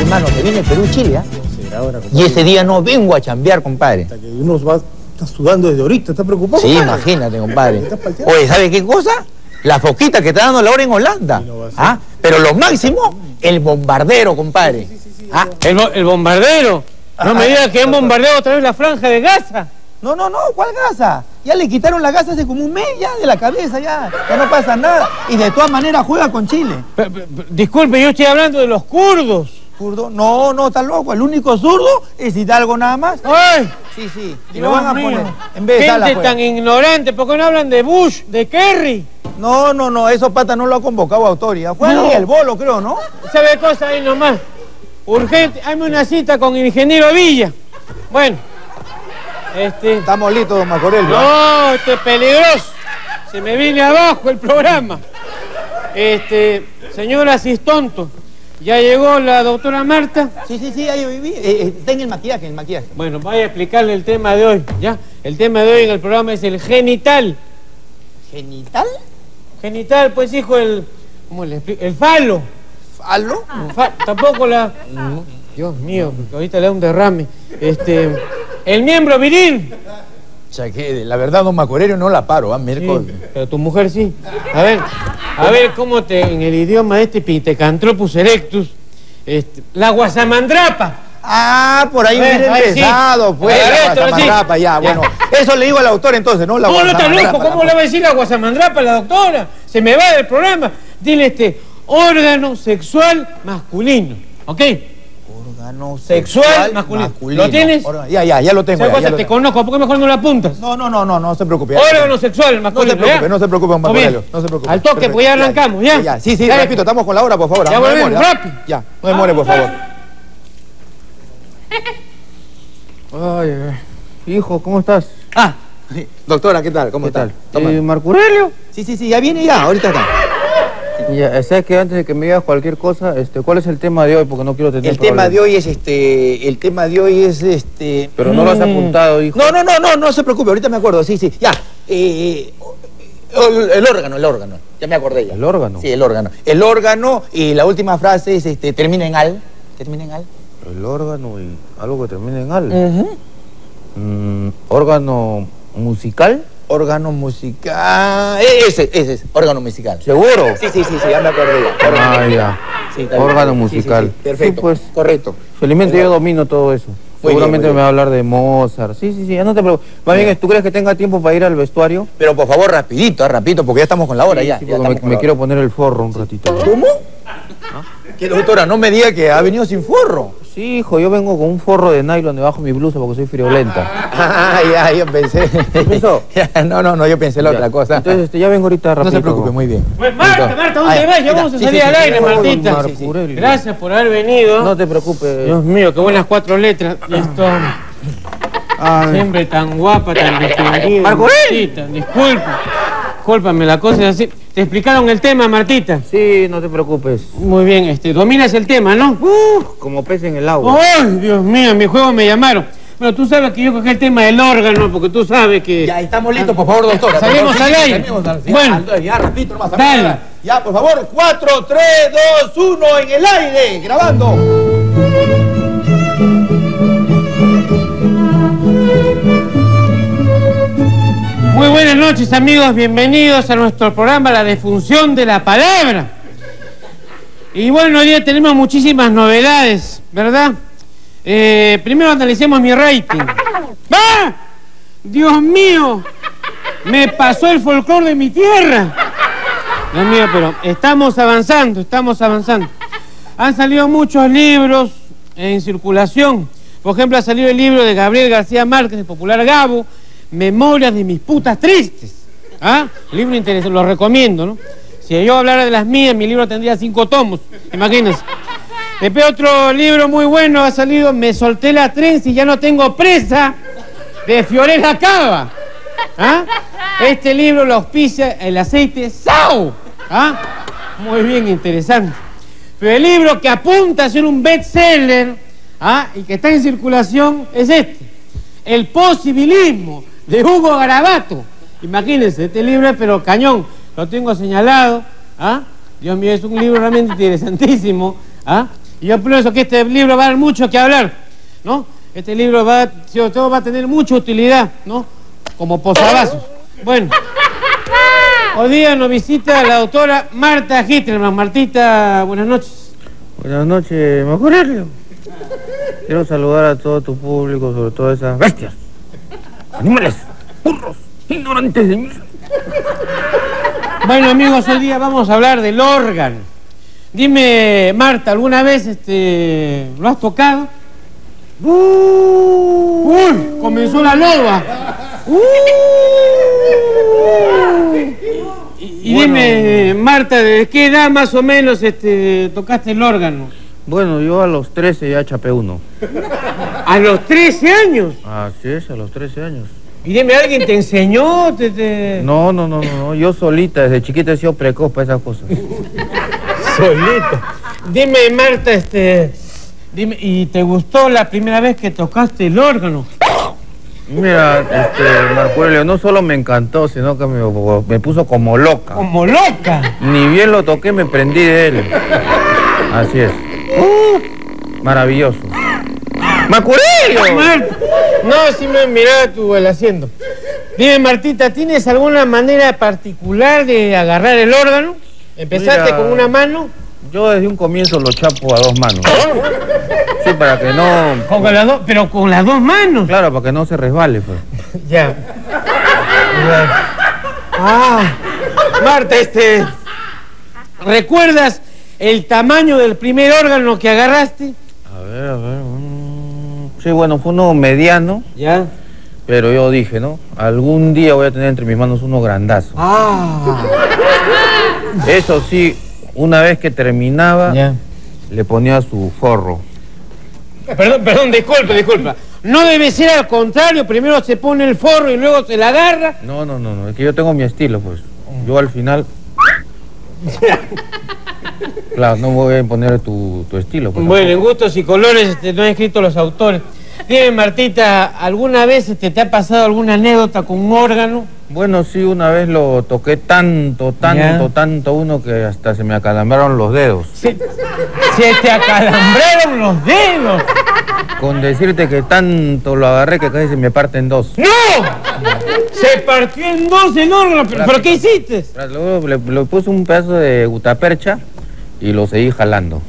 hermano, que viene Perú-Chile, ¿ah? Y ese día no vengo a chambear, compadre. Hasta que uno va, está sudando desde ahorita, ¿está preocupado? Sí, compadre? imagínate, compadre. Oye, ¿sabe qué cosa? La foquita que está dando la hora en Holanda. No. ¿Ah? Pero lo máximo, el bombardero, compadre. ¿Ah? El, bo- el bombardero. No me Ah, digas que han bombardeado otra vez la franja de Gaza. No, no, no, ¿cuál gasa? Ya le quitaron la gasa hace como un mes ya de la cabeza, ya. Ya no pasa nada. Y de todas maneras juega con Chile. Pe- pe- pe- Disculpe, yo estoy hablando de los kurdos. ¿Zurdo? No, no, está loco. El único zurdo es Hidalgo nada más. ¡Ay! Sí, sí. Y lo van a mío. poner. En vez de Gente Sala, tan ignorante, ¿por qué no hablan de Bush, de Kerry? No, no, no, esos patas no lo ha convocado autoridad. Fue No. el bolo, creo, ¿no? ¿Sabe cosa ahí nomás? Urgente, hazme una cita con el ingeniero Villa. Bueno, este... Estamos listos, don Macorelio. No, este es peligroso. Se me viene abajo el programa. Este, señora Cistonto, ¿ya llegó la doctora Marta? Sí, sí, sí, ahí viví. Eh, eh, está en el maquillaje, el maquillaje. Bueno, vaya a explicarle el tema de hoy, ¿ya? El tema de hoy en el programa es el genital. ¿Genital? Genital, pues hijo, el... ¿Cómo le explico? El falo. ¿Falo? Fa- tampoco la... Dios mío, porque ahorita le da un derrame. Este... El miembro viril. O sea que la verdad, don Macorelio, no la paro, ¿ah? Sí, Miércoles. pero tu mujer sí. A ver, a ver cómo te, en el idioma este Pitecanthropus erectus, este, la guasamandrapa. Ah, por ahí viene a ver, sí. empezado, pues, ver, la sí. guasamandrapa, ya, bueno. Eso le digo al autor entonces, ¿no? La no, no está guasamandrapa, loco, ¿cómo le va a decir la guasamandrapa a la doctora? Se me va del programa. Dile este, órgano sexual masculino, ¿ok? Órgano Sexual sexual masculino. masculino. ¿Lo tienes? Órgano- Ya, ya, ya lo tengo. Ya, cosa ya lo te tengo. conozco, ¿por qué mejor no la apuntas? No, no, no, no, no se preocupe. ya. Órgano sexual No masculino. se preocupe, ¿ya? no se preocupe, don no se preocupe. Al toque, pues ya arrancamos, ¿ya? Sí, sí, Dale. repito, estamos con la hora, por favor. Ya no volvemos, demore, ¿ah? rápido. Ya, no demore, por favor. Ay, hijo, ¿cómo estás? Ah, doctora, ¿qué tal? ¿Cómo ¿Qué está? tal? Eh, ¿Marco Aurelio? Sí, sí, sí, ya viene ya, ahorita está. Ya, sabes que antes de que me digas cualquier cosa, este, ¿cuál es el tema de hoy? Porque no quiero tener El tema de hoy es este, el tema de hoy es este... Pero no lo has Mm. apuntado, hijo. No, no, no, no, no se preocupe, ahorita me acuerdo, sí, sí, ya. Eh, el, el órgano, el órgano, ya me acordé ya. ¿El órgano? Sí, el órgano. El órgano y la última frase es este, termina en al, termina en al. El órgano y algo que termine en al. Mm, ¿Órgano musical? Órgano musical, eh, ese, ese es, órgano musical. ¿Seguro? Sí, sí, sí, sí, ya me acordé. Órgano Ah, musical. ya. Sí, bien. Órgano Sí, sí, musical. perfecto, Sí, pues. correcto. Felizmente yo domino todo eso. Muy bien, Seguramente bien. me va a hablar de Mozart. Sí, sí, sí, ya no te preocupes. Más bien, ¿tú crees que tenga tiempo para ir al vestuario? Pero por favor, rapidito, ah, rapidito, porque ya estamos con la hora, ya. Sí, ya me, me quiero poner el forro un ratito. ¿Cómo? Que doctora, no me diga que ha venido sin forro. Sí, hijo, yo vengo con un forro de nylon debajo de mi blusa porque soy friolenta. Ah, ya, yo pensé. pensó? Ya, no, no, no, yo pensé la Ya. otra cosa. Entonces, este, ya vengo ahorita no rápido. se preocupe, muy bien. Pues, Marta. Marta, ¿dónde Ah, vas? Ya vamos a sí, salir sí, al aire, sí, Martita. sí, sí. Aurelio. Gracias por haber venido. No te preocupes. Dios mío, qué buenas cuatro letras. Esto, Ay, siempre tan guapa, tan distinguida. Marco Martita, disculpa. Discúlpame, la cosa es así. ¿Te explicaron el tema, Martita? sí, no te preocupes. Muy bien, este, dominas el tema, ¿no? Como pez en el agua. ¡Ay, Dios mío! En mi juego me llamaron. Bueno, tú sabes que yo cogí el tema del órgano, porque tú sabes que... Ya estamos listos, por favor, doctora. por Salimos al sí, aire. salimos al- ya, Bueno. ya, rapidito nomás. Dale. Ya, por favor, 4, 3, 2, 1, en el aire, grabando. Muy buenas noches, amigos. Bienvenidos a nuestro programa La defunción de la palabra. Y bueno, hoy día tenemos muchísimas novedades, ¿verdad? Eh, primero analicemos mi rating. ¡Ah! ¡Dios mío! Me pasó el folclore de mi tierra. Dios mío, pero estamos avanzando, estamos avanzando. Han salido muchos libros en circulación. Por ejemplo, ha salido el libro de Gabriel García Márquez, el popular Gabo, Memorias de mis putas tristes. ¿Ah? Libro interesante, lo recomiendo, ¿no? Si yo hablara de las mías, mi libro tendría cinco tomos, imagínense. Después otro libro muy bueno ha salido, Me solté la trenza y ya no tengo presa, de Fiorella Cava. ¿Ah? Este libro lo auspicia el aceite Sau. ¿Ah? Muy bien, interesante. Pero el libro que apunta a ser un bestseller ¿ah? y que está en circulación es este. El posibilismo de Hugo Garabato. Imagínense, este libro es pero cañón. Lo tengo señalado. ¿ah? Dios mío, es un libro realmente interesantísimo. ¿ah? Y yo pienso que este libro va a dar mucho que hablar, ¿no? Este libro va, sobre todo va a tener mucha utilidad, ¿no? Como posavasos. Bueno, hoy día nos visita la doctora Marta Hitlerman. Martita, buenas noches. Buenas noches, Marco Aurelio. Quiero saludar a todo tu público, sobre todo esas bestias, animales, burros, ignorantes de mí. Bueno, amigos, hoy día vamos a hablar del órgano. Dime, Marta, ¿alguna vez este, lo has tocado? ¡Uy! Comenzó la loba. Y, y dime, Marta, ¿de qué edad más o menos este, tocaste el órgano? Bueno, yo a los 13 ya chapé uno. A los 13 años. Así es, a los 13 años. Y dime, ¿alguien te enseñó? Te, no, no, no, no, yo solita, desde chiquita he sido precoz para esas cosas. Solito. Dime, Marta, este. Dime, ¿y te gustó la primera vez que tocaste el órgano? Mira, este, Marco Aurelio, no solo me encantó, sino que me, me puso como loca. Como loca. Ni bien lo toqué, me prendí de él. Así es. Maravilloso. Marta. No, sí me miraba tu el haciendo. Dime, Martita, ¿tienes alguna manera particular de agarrar el órgano? ¿Empezaste Mira. con una mano? Yo desde un comienzo lo chapo a dos manos. Sí, para que no... Con las dos, pero con las dos manos. Claro, para que no se resbale, pues. Ya. Ya. Ah, Marta, este. ¿Recuerdas el tamaño del primer órgano que agarraste? A ver, a ver. mm, Sí, bueno, fue uno mediano, Ya. pero yo dije, ¿no? Algún día voy a tener entre mis manos uno grandazo. Ah. Eso sí, una vez que terminaba, Ya. le ponía su forro. Perdón, perdón, disculpa, disculpa. No debe ser al contrario, primero se pone el forro y luego se la agarra. No, no, no, no, es que yo tengo mi estilo, pues. Yo al final... Claro, no voy a imponer tu, tu estilo. Pues, Bueno, en gustos y colores este, no han escrito los autores. Dime, Martita, ¿alguna vez este, te ha pasado alguna anécdota con un órgano? Bueno, sí, una vez lo toqué tanto, tanto, Ya. tanto uno que hasta se me acalambraron los dedos. Se, se te acalambraron los dedos. Con decirte que tanto lo agarré que casi se me parte en dos. ¡No! Se partió en dos. ¿Pero, ¿pero qué hiciste? Luego le, le puse un pedazo de gutapercha y lo seguí jalando.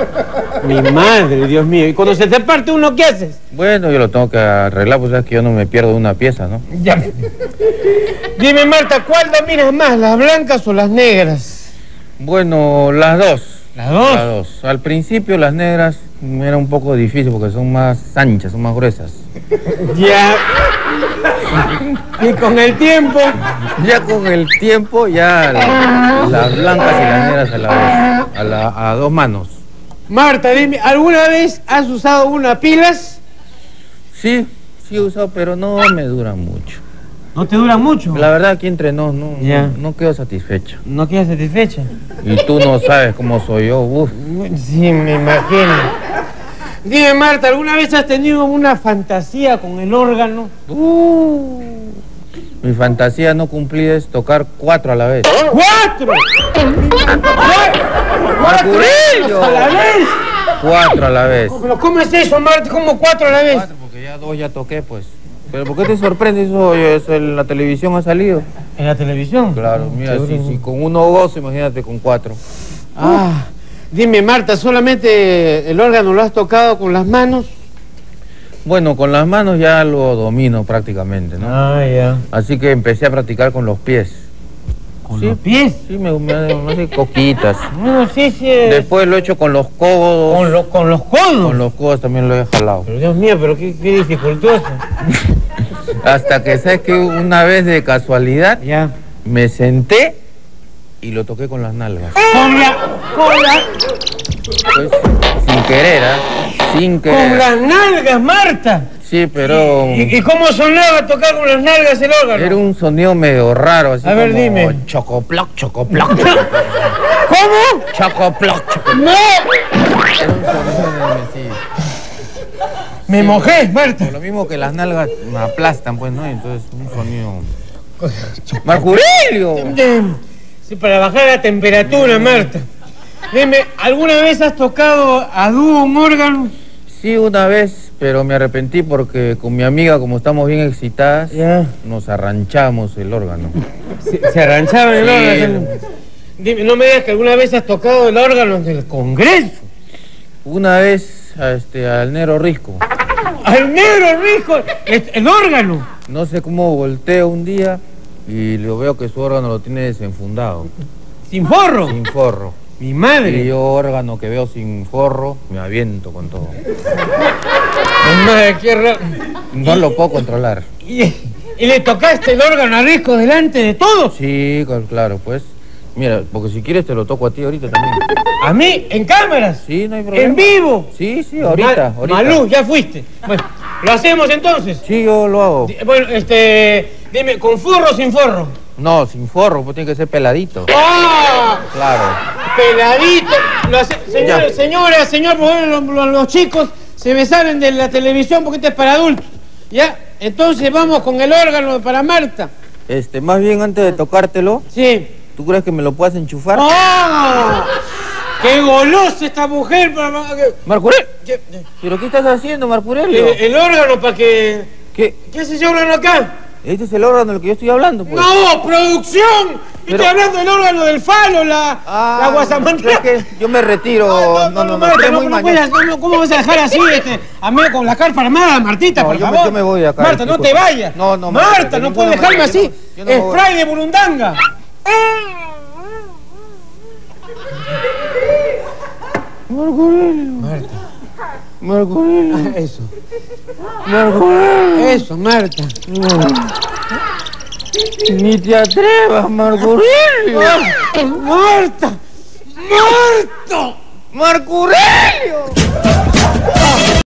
Mi madre, Dios mío. ¿Y cuando se te parte uno, qué haces? Bueno, yo lo tengo que arreglar, pues sabes que yo no me pierdo una pieza, ¿no? Ya. Dime, Marta, ¿cuál dominas más, las blancas o las negras? Bueno, las dos. ¿Las dos? Las dos. Al principio las negras era un poco difícil porque son más anchas, son más gruesas. Ya. Y con el tiempo. Ya con el tiempo, ya la- las blancas y las negras a la vez, a, la- a dos manos. Marta, dime, ¿alguna vez has usado una pilas? Sí, sí he usado, pero no me dura mucho. No te dura mucho. La verdad aquí entre nos no, Ya. no, no quedo satisfecho. No quedas satisfecha. Y tú no sabes cómo soy yo, uf. Sí, me imagino. Dime, Marta, ¿alguna vez has tenido una fantasía con el órgano? Uh. Mi fantasía no cumplida es tocar cuatro a la vez. ¡Cuatro! ¡Marcurillo! ¡A la vez! Cuatro a la vez. ¿Pero cómo es eso, Marta? ¿Cómo cuatro a la vez? Cuatro, porque ya dos ya toqué, pues. Pero ¿por qué te sorprende eso? Eso en la televisión ha salido. ¿En la televisión? Claro, mira, si, si con uno gozo, imagínate con cuatro. Ah, dime, Marta, ¿solamente el órgano lo has tocado con las manos? Bueno, con las manos ya lo domino prácticamente, ¿no? Ah, ya. Así que empecé a practicar con los pies. ¿Con Sí. los pies? Sí, me, me, me hace coquitas. Bueno, sí, sí. es- Después lo he hecho con los codos. Con, lo- con los codos. Con los codos también lo he jalado. Pero Dios mío, pero qué, qué dificultoso. Hasta que sabes que una vez de casualidad Ya. me senté y lo toqué con las nalgas. Con la, con la, Pues, sin querer, ¿ah? Sin con querer. las nalgas, Marta. Sí, pero ¿Y, y cómo sonaba tocar con las nalgas el órgano? era un sonido medio raro, así A ver, como dime. Chocoploc, chocoploc. ¿Cómo? chocoploc, chocoploc. ¡No! Era un sonido así. Me mojé, Marta. Lo mismo que las nalgas me aplastan, pues, ¿no? Entonces, un sonido... ¡Marcurilio! Sí, para bajar la temperatura, Marta. Dime, ¿alguna vez has tocado a dúo un órgano? Sí, una vez, pero me arrepentí porque con mi amiga, como estamos bien excitadas, nos arranchamos el órgano. Se, se arranchaba el Sí. órgano. Dime, no me digas que alguna vez has tocado el órgano del Congreso. Una vez a este, al Nero Risco. ¡Al negro rico! El, el órgano. No sé cómo volteo un día y lo veo que su órgano lo tiene desenfundado, Sin forro. sin forro. Mi Y madre. yo órgano que veo sin forro, me aviento con todo. Mi madre, qué raro. No lo puedo controlar. ¿Y, y le tocaste el órgano a Risco delante de todos? Sí, cl- claro, pues. Mira, porque si quieres te lo toco a ti ahorita también. ¿A mí? ¿En cámaras? Sí, no hay problema. ¿En vivo? Sí, sí, ahorita, Ma- ahorita. Malú, ya fuiste. Bueno, ¿lo hacemos entonces? Sí, yo lo hago. Bueno, este... Dime, ¿con forro o sin forro? No, sin forro, pues tiene que ser peladito. ¡Ah! Claro. Peladito. Lo hace- Señor, Ya. señora, señor, por favor, los, los- los chicos se me salen de la televisión porque esto es para adultos. ¿Ya? Entonces vamos con el órgano para Marta. Este, más bien antes de tocártelo, Sí. ¿tú crees que me lo puedas enchufar? ¡Oh! ¡Qué golosa esta mujer! Marcurel, ¿pero qué estás haciendo, Marcurelio? eh, el órgano para que... ¿Qué? ¿Qué hace ese órgano acá? Este es el órgano del que yo estoy hablando, pues. ¡No! ¡Producción! Pero- Estoy hablando del órgano del falo, la, Ah, la guasamantera. es que yo me retiro. No, No, no, no, Marta, no, no puedes- no, ¿Cómo vas a dejar así este, a mí con la carpa armada, Martita, No, por yo me- favor? yo me voy acá, Marta, no disculpa. te vayas. No, no, Marta, Marta, no puedes dejarme manera, así. yo no- yo no me voy. Spray de burundanga. Marta. Marcurelio, Eso. Marcurelio. Eso, Marta. Ni te atrevas, Marcurelio. Marta. Marta. Marcurelio.